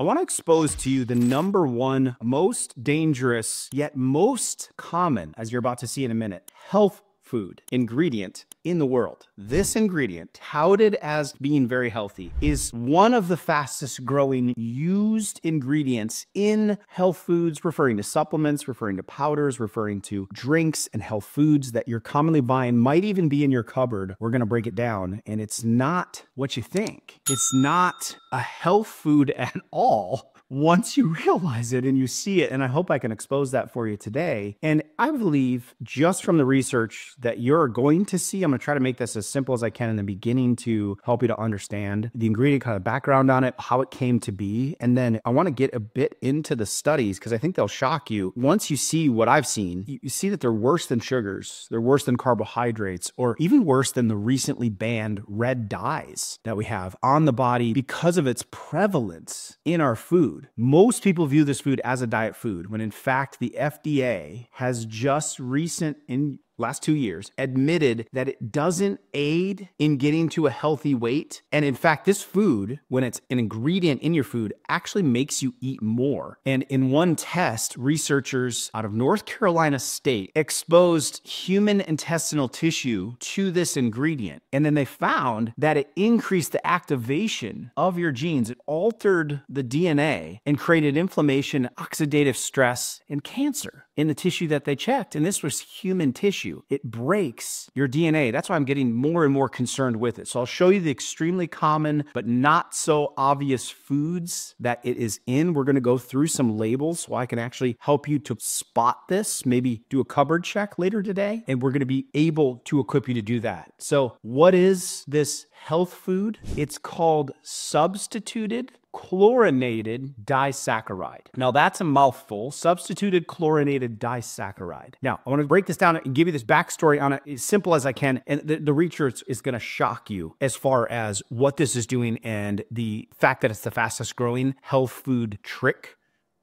I want to expose to you the number one most dangerous, yet most common, as you're about to see in a minute, health food ingredient in the world. This ingredient, touted as being very healthy, is one of the fastest growing used ingredients in health foods, referring to supplements, referring to powders, referring to drinks and health foods that you're commonly buying, might even be in your cupboard. We're going to break it down, and it's not what you think. It's not a health food at all once you realize it and you see it. And I hope I can expose that for you today. And I believe just from the research that you're going to see, I'm going to try to make this as simple as I can in the beginning to help you to understand the ingredient kind of background on it, how it came to be. And then I want to get a bit into the studies because I think they'll shock you. Once you see what I've seen, you see that they're worse than sugars, they're worse than carbohydrates, or even worse than the recently banned red dyes that we have on the body because of its prevalence in our food food. Most people view this food as a diet food, when in fact, the FDA has just recent in last two years, admitted that it doesn't aid in getting to a healthy weight. And in fact, this food, when it's an ingredient in your food, actually makes you eat more. And in one test, researchers out of North Carolina State exposed human intestinal tissue to this ingredient. And then they found that it increased the activation of your genes. It altered the DNA and created inflammation, oxidative stress, and cancer in the tissue that they checked. And this was human tissue. It breaks your DNA. That's why I'm getting more and more concerned with it. So I'll show you the extremely common but not so obvious foods that it is in. We're going to go through some labels so I can actually help you to spot this, maybe do a cupboard check later today. And we're going to be able to equip you to do that. So, what is this health food? It's called substituted chlorinated disaccharide. Now that's a mouthful, substituted chlorinated disaccharide. Now I want to break this down and give you this backstory on it as simple as I can. And the, the research is going to shock you as far as what this is doing and the fact that it's the fastest growing health food trick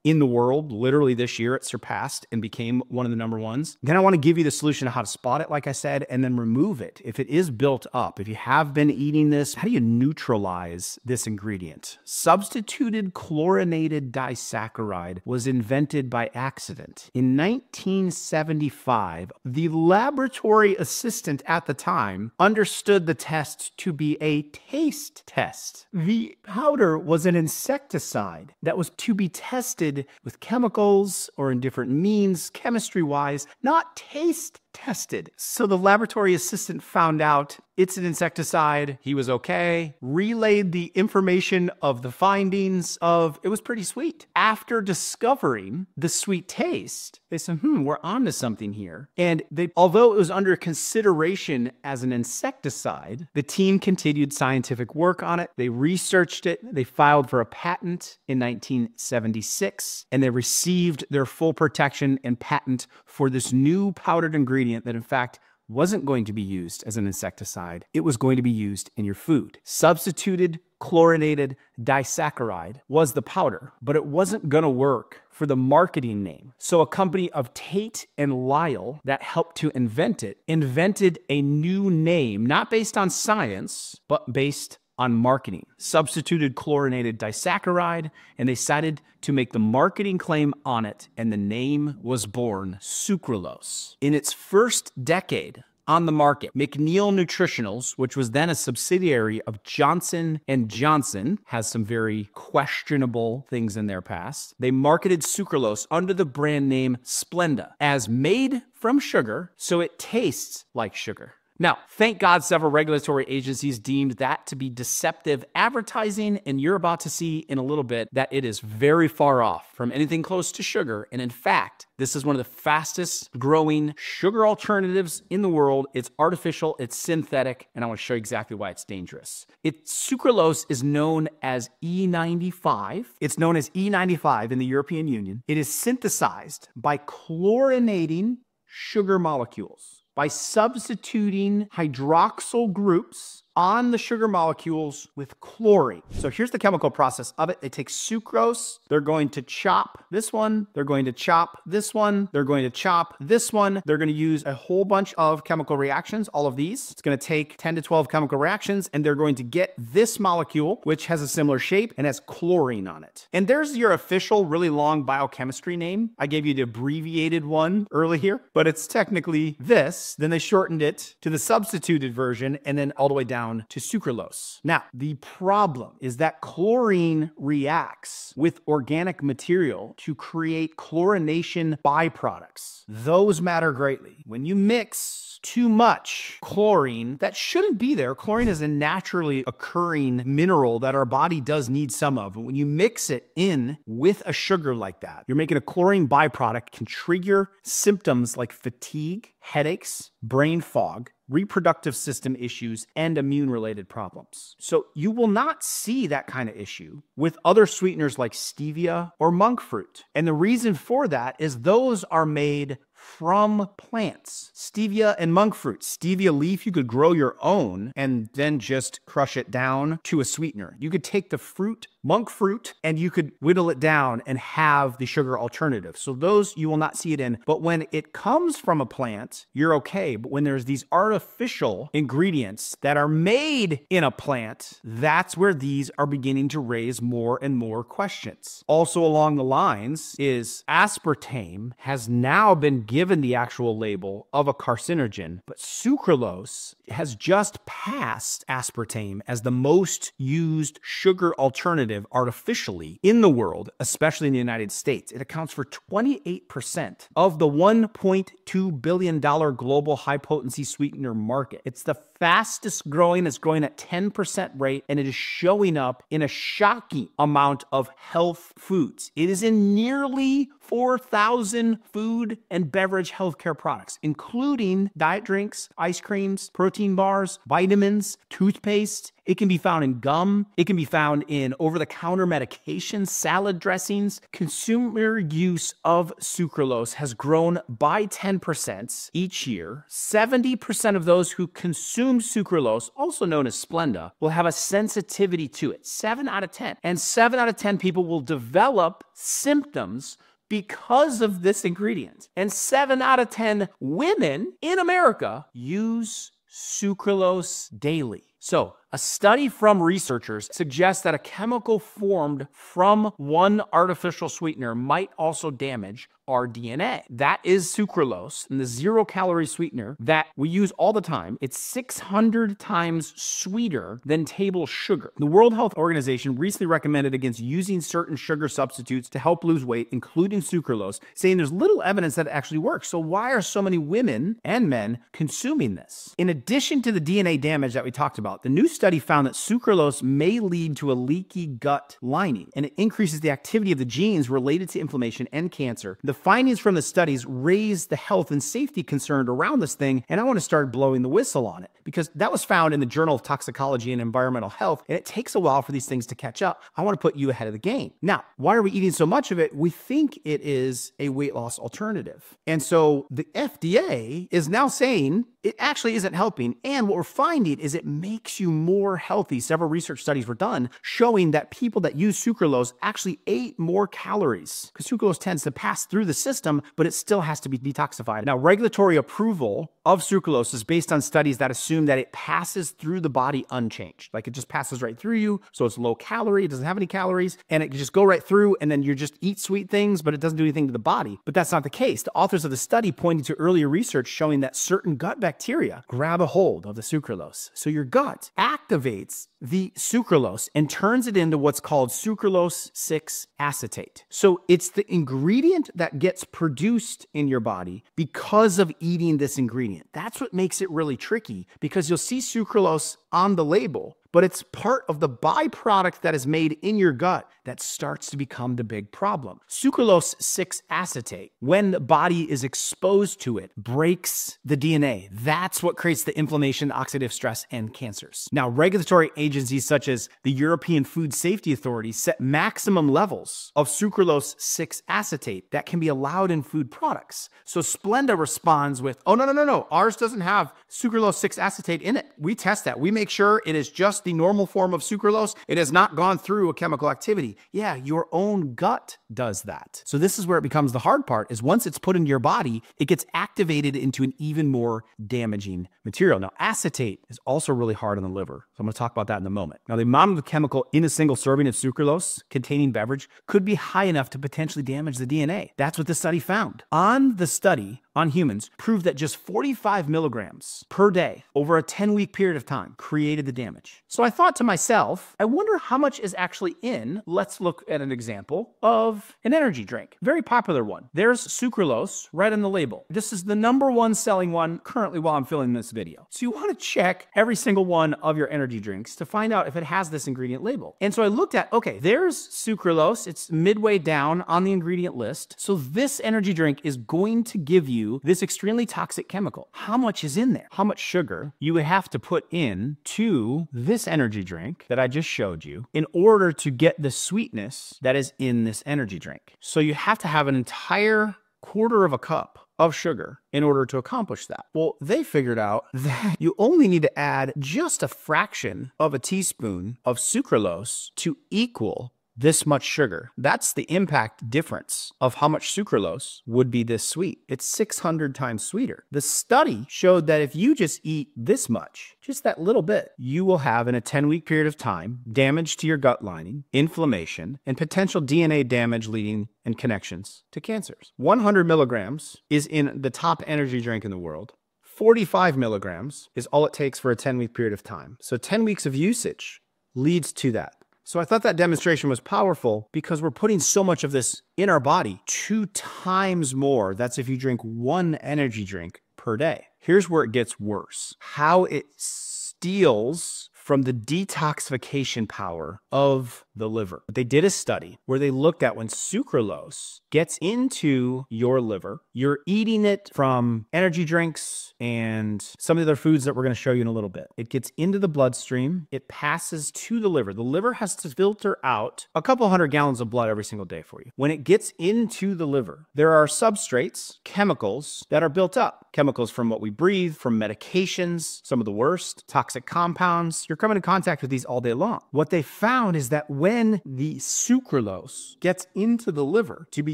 in the world. Literally this year, it surpassed and became one of the number ones. Then I want to give you the solution on how to spot it, like I said, and then remove it. If it is built up, if you have been eating this, how do you neutralize this ingredient? Substituted chlorinated disaccharide was invented by accident. In 1975, the laboratory assistant at the time understood the test to be a taste test. The powder was an insecticide that was to be tested with chemicals or in different means, chemistry wise, not taste tested. So the laboratory assistant found out it's an insecticide. He was okay, relayed the information of the findings of it was pretty sweet. After discovering the sweet taste, they said, hmm, we're onto something here. And they, although it was under consideration as an insecticide, the team continued scientific work on it. They researched it. They filed for a patent in 1976, and they received their full protection and patent for this new powdered ingredient ingredient that, in fact, wasn't going to be used as an insecticide. It was going to be used in your food. Substituted chlorinated disaccharide was the powder, but it wasn't going to work for the marketing name. So a company of Tate and Lyle that helped to invent it invented a new name, not based on science, but based on marketing, substituted chlorinated disaccharide, and they decided to make the marketing claim on it, and the name was born sucralose. In its first decade, on the market. McNeil Nutritionals, which was then a subsidiary of Johnson and Johnson, has some very questionable things in their past. They marketed sucralose under the brand name Splenda as made from sugar, so it tastes like sugar. Now, thank God several regulatory agencies deemed that to be deceptive advertising, and you're about to see in a little bit that it is very far off from anything close to sugar. And in fact, this is one of the fastest growing sugar alternatives in the world. It's artificial, it's synthetic, and I want to show you exactly why it's dangerous. It sucralose is known as E95. It's known as E95 in the European Union. It is synthesized by chlorinating sugar molecules by substituting hydroxyl groups on the sugar molecules with chlorine. So here's the chemical process of it. They take sucrose, they're going to chop this one, they're going to chop this one, they're going to chop this one. They're going to use a whole bunch of chemical reactions, all of these. It's going to take 10 to 12 chemical reactions, and they're going to get this molecule, which has a similar shape and has chlorine on it. And there's your official, really long biochemistry name. I gave you the abbreviated one early here, but it's technically this. Then they shortened it to the substituted version and then all the way down to sucralose. Now, the problem is that chlorine reacts with organic material to create chlorination byproducts. Those matter greatly. When you mix too much chlorine that shouldn't be there. Chlorine is a naturally occurring mineral that our body does need some of. When you mix it in with a sugar like that, you're making a chlorine byproduct can trigger symptoms like fatigue, headaches, brain fog, reproductive system issues, and immune related problems. So you will not see that kind of issue with other sweeteners like stevia or monk fruit. And the reason for that is those are made from plants. Stevia and monk fruit. Stevia leaf, you could grow your own and then just crush it down to a sweetener. You could take the fruit, monk fruit, and you could whittle it down and have the sugar alternative. So those you will not see it in. But when it comes from a plant, you're okay. But when there's these artificial ingredients that are made in a plant, that's where these are beginning to raise more and more questions. Also along the lines is aspartame has now been given the actual label of a carcinogen, but sucralose has just passed aspartame as the most used sugar alternative artificially in the world, especially in the United States. It accounts for 28% of the $1.2 billion global high potency sweetener market. It's the fastest growing, it's growing at 10% rate, and it is showing up in a shocking amount of health foods. It is in nearly 4,000 food and beverage healthcare products, including diet drinks, ice creams, protein bars, vitamins, toothpaste. It can be found in gum. It can be found in over the counter medications, salad dressings. Consumer use of sucralose has grown by 10% each year. 70% of those who consume sucralose, also known as Splenda, will have a sensitivity to it. 7 out of 10. And 7 out of 10 people will develop symptoms because of this ingredient. And seven out of 10 women in America use sucralose daily. So, a study from researchers suggests that a chemical formed from one artificial sweetener might also damage our DNA. That is sucralose, and the zero calorie sweetener that we use all the time. It's 600 times sweeter than table sugar. The World Health Organization recently recommended against using certain sugar substitutes to help lose weight, including sucralose, saying there's little evidence that it actually works. So, why are so many women and men consuming this? In addition to the DNA damage that we talked about, the new study found that sucralose may lead to a leaky gut lining and it increases the activity of the genes related to inflammation and cancer. The findings from the studies raised the health and safety concern around this thing, and I want to start blowing the whistle on it because that was found in the Journal of Toxicology and Environmental Health, and it takes a while for these things to catch up. I want to put you ahead of the game. Now, why are we eating so much of it? We think it is a weight loss alternative. And so the FDA is now saying it actually isn't helping. And what we're finding is it makes you more healthy. Several research studies were done showing that people that use sucralose actually ate more calories because sucralose tends to pass through the system, but it still has to be detoxified. Now, regulatory approval of sucralose is based on studies that assume that it passes through the body unchanged. Like it just passes right through you. So it's low calorie, it doesn't have any calories, and it can just go right through, and then you just eat sweet things, but it doesn't do anything to the body. But that's not the case. The authors of the study pointed to earlier research showing that certain gut bacteria grab a hold of the sucralose. So your gut activates the sucralose and turns it into what's called sucralose 6 acetate. So it's the ingredient that gets produced in your body because of eating this ingredient. That's what makes it really tricky because you'll see sucralose on the label, but it's part of the byproduct that is made in your gut that starts to become the big problem. Sucralose 6 acetate, when the body is exposed to it, breaks the DNA. That's what creates the inflammation, oxidative stress, and cancers. Now, regulatory agencies such as the European Food Safety Authority set maximum levels of sucralose 6 acetate that can be allowed in food products. So Splenda responds with, oh, no, no, no, no, ours doesn't have sucralose 6 acetate in it. We test that. We make sure it is just the normal form of sucralose. It has not gone through a chemical activity. Yeah, your own gut does that. So this is where it becomes the hard part is once it's put into your body, it gets activated into an even more damaging material. Now, acetate is also really hard on the liver. So I'm going to talk about that in a moment. Now, the amount of the chemical in a single serving of sucralose containing beverage could be high enough to potentially damage the DNA. That's what this study found. On the study, on humans proved that just 45 milligrams per day over a 10 week period of time created the damage. So I thought to myself, I wonder how much is actually in. Let's look at an example of an energy drink, very popular one. There's sucralose right on the label. This is the number one selling one currently while I'm filming this video. So you want to check every single one of your energy drinks to find out if it has this ingredient label. And so I looked at, okay, there's sucralose. It's midway down on the ingredient list. So this energy drink is going to give you this extremely toxic chemical. How much is in there? How much sugar you would have to put in to this energy drink that I just showed you in order to get the sweetness that is in this energy drink. So you have to have an entire quarter of a cup of sugar in order to accomplish that. Well, they figured out that you only need to add just a fraction of a teaspoon of sucralose to equal this much sugar. That's the impact difference of how much sucralose would be this sweet. It's 600 times sweeter. The study showed that if you just eat this much, just that little bit, you will have in a 10 week period of time damage to your gut lining, inflammation, and potential DNA damage leading and connections to cancers. 100 milligrams is in the top energy drink in the world. 45 milligrams is all it takes for a 10 week period of time. So 10 weeks of usage leads to that. So I thought that demonstration was powerful because we're putting so much of this in our body, two times more. That's if you drink one energy drink per day. Here's where it gets worse how it steals from the detoxification power of the liver. But they did a study where they looked at when sucralose gets into your liver, you're eating it from energy drinks and some of the other foods that we're going to show you in a little bit. It gets into the bloodstream, it passes to the liver. The liver has to filter out a couple hundred gallons of blood every single day for you. When it gets into the liver, there are substrates, chemicals that are built up. Chemicals from what we breathe, from medications, some of the worst, toxic compounds. You're coming in contact with these all day long. What they found is that when when the sucralose gets into the liver to be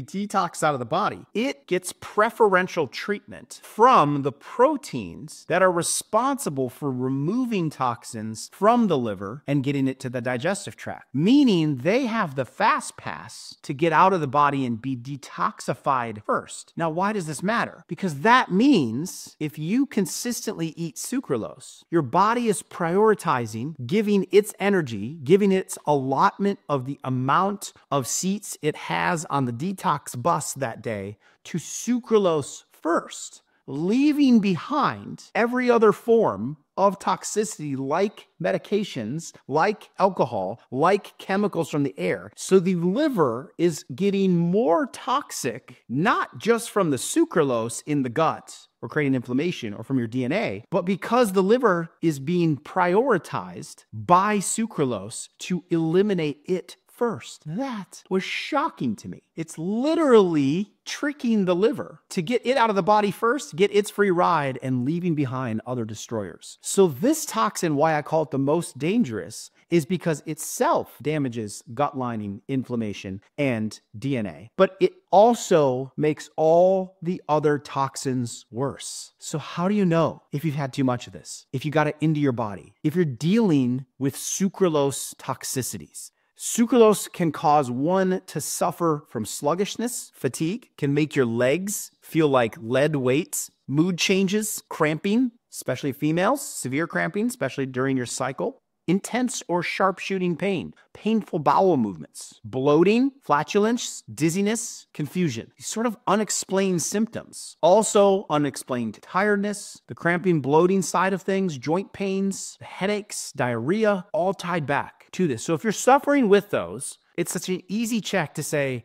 detoxed out of the body, it gets preferential treatment from the proteins that are responsible for removing toxins from the liver and getting it to the digestive tract, meaning they have the fast pass to get out of the body and be detoxified first. Now, why does this matter? Because that means if you consistently eat sucralose, your body is prioritizing giving its energy, giving its allotment allotment of the amount of seats it has on the detox bus that day to sucralose first, leaving behind every other form of toxicity like medications, like alcohol, like chemicals from the air. So the liver is getting more toxic, not just from the sucralose in the gut or creating inflammation or from your DNA, but because the liver is being prioritized by sucralose to eliminate it first. That was shocking to me. It's literally tricking the liver to get it out of the body first, get its free ride, and leaving behind other destroyers. So, this toxin, why I call it the most dangerous, is because itself damages gut lining, inflammation, and DNA. But it also makes all the other toxins worse. So, how do you know if you've had too much of this? If you got it into your body? If you're dealing with sucralose toxicities? Sucralose can cause one to suffer from sluggishness, fatigue, can make your legs feel like lead weights, mood changes, cramping, especially females, severe cramping, especially during your cycle, intense or sharp shooting pain, painful bowel movements, bloating, flatulence, dizziness, confusion. These sort of unexplained symptoms. Also, unexplained tiredness, the cramping, bloating side of things, joint pains, headaches, diarrhea, all tied back to this. So if you're suffering with those, it's such an easy check to say,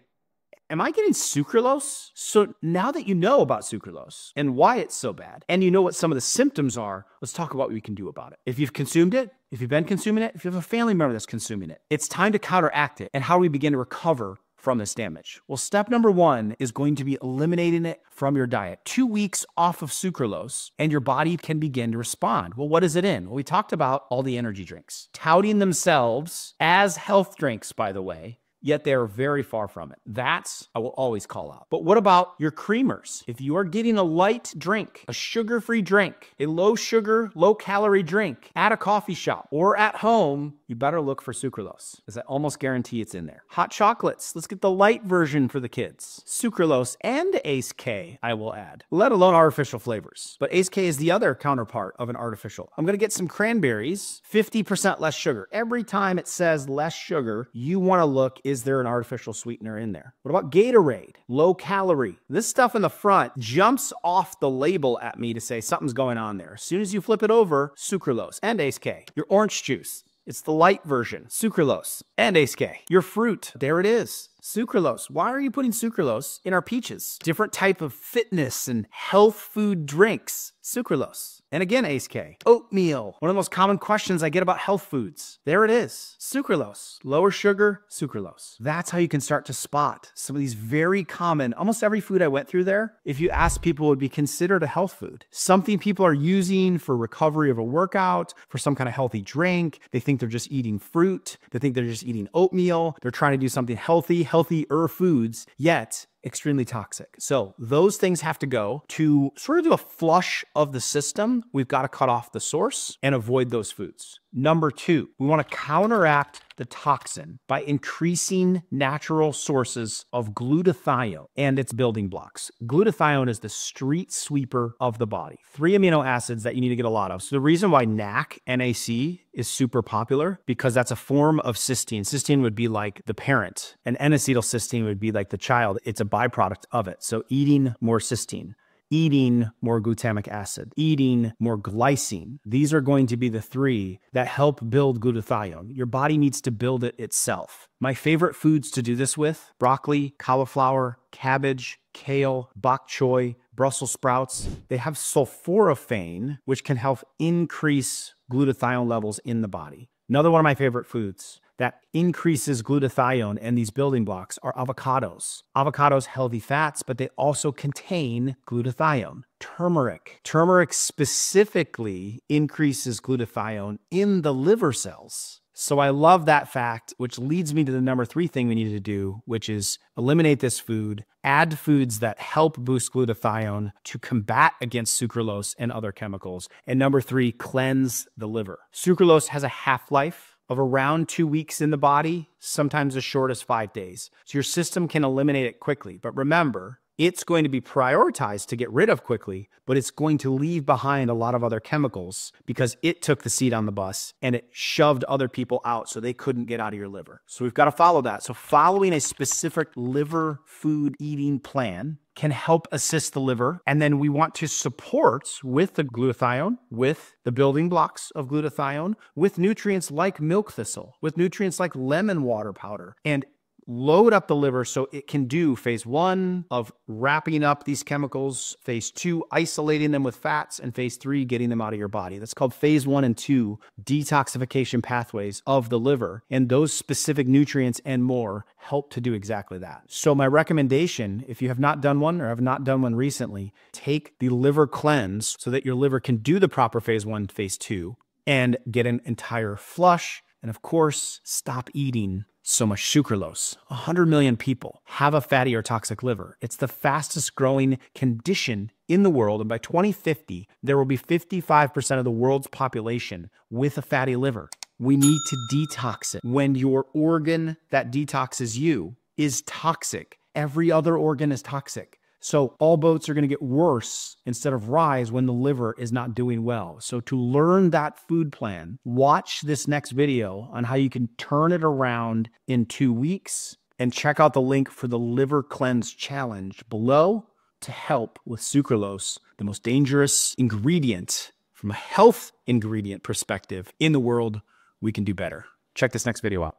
Am I getting sucralose? So now that you know about sucralose and why it's so bad, and you know what some of the symptoms are, let's talk about what we can do about it. If you've consumed it, if you've been consuming it, if you have a family member that's consuming it, it's time to counteract it and how we begin to recover from this damage? Well, step number one is going to be eliminating it from your diet. Two weeks off of sucralose, and your body can begin to respond. Well, what is it in? Well, we talked about all the energy drinks, touting themselves as health drinks, by the way, yet they are very far from it. That's I will always call out. But what about your creamers? If you are getting a light drink, a sugar free drink, a low sugar, low calorie drink at a coffee shop or at home, you better look for sucralose, as I almost guarantee it's in there. Hot chocolates, let's get the light version for the kids. Sucralose and Ace K, I will add, let alone artificial flavors. But Ace K is the other counterpart of an artificial. I'm gonna get some cranberries, 50% less sugar. Every time it says less sugar, you wanna look is there an artificial sweetener in there? What about Gatorade? Low calorie. This stuff in the front jumps off the label at me to say something's going on there. As soon as you flip it over, sucralose and Ace K. Your orange juice. It's the light version, sucralose and Ace K. Your fruit, there it is. Sucralose. Why are you putting sucralose in our peaches? Different type of fitness and health food drinks. Sucralose. And again, Ace K. Oatmeal. One of the most common questions I get about health foods. There it is. Sucralose. Lower sugar, sucralose. That's how you can start to spot some of these very common, almost every food I went through there, if you ask people, would be considered a health food. Something people are using for recovery of a workout, for some kind of healthy drink. They think they're just eating fruit. They think they're just eating oatmeal. They're trying to do something healthy, healthier foods, yet extremely toxic. So those things have to go to sort of do a flush of the system. We've got to cut off the source and avoid those foods. Number two, we want to counteract the toxin by increasing natural sources of glutathione and its building blocks. Glutathione is the street sweeper of the body. Three amino acids that you need to get a lot of. So the reason why NAC, NAC is super popular because that's a form of cysteine. Cysteine would be like the parent and N-acetylcysteine would be like the child. It's a byproduct of it. So eating more cysteine eating more glutamic acid, eating more glycine. These are going to be the three that help build glutathione. Your body needs to build it itself. My favorite foods to do this with broccoli, cauliflower, cabbage, kale, bok choy, Brussels sprouts. They have sulforaphane, which can help increase glutathione levels in the body. Another one of my favorite foods that increases glutathione and these building blocks are avocados. Avocados healthy fats, but they also contain glutathione. Turmeric. Turmeric specifically increases glutathione in the liver cells. So I love that fact, which leads me to the number three thing we need to do, which is eliminate this food, add foods that help boost glutathione to combat against sucralose and other chemicals. And number three, cleanse the liver. Sucralose has a half life of around two weeks in the body, sometimes as short as five days. So your system can eliminate it quickly. But remember, it's going to be prioritized to get rid of quickly, but it's going to leave behind a lot of other chemicals because it took the seat on the bus and it shoved other people out so they couldn't get out of your liver. So we've got to follow that. So following a specific liver food eating plan can help assist the liver. And then we want to support with the glutathione, with the building blocks of glutathione, with nutrients like milk thistle, with nutrients like lemon water powder, and load up the liver so it can do phase one of wrapping up these chemicals, phase two, isolating them with fats, and phase three, getting them out of your body. That's called phase one and two detoxification pathways of the liver. And those specific nutrients and more help to do exactly that. So, my recommendation, if you have not done one or have not done one recently, take the liver cleanse so that your liver can do the proper phase one, phase two, and get an entire flush. And of course, stop eating so much sucralose. 100 million people have a fatty or toxic liver. It's the fastest growing condition in the world. And by 2050, there will be 55% of the world's population with a fatty liver. We need to detox it. When your organ that detoxes you is toxic, every other organ is toxic. So all boats are going to get worse instead of rise when the liver is not doing well. So to learn that food plan, watch this next video on how you can turn it around in two weeks and check out the link for the liver cleanse challenge below to help with sucralose, the most dangerous ingredient from a health ingredient perspective in the world. We can do better. Check this next video out.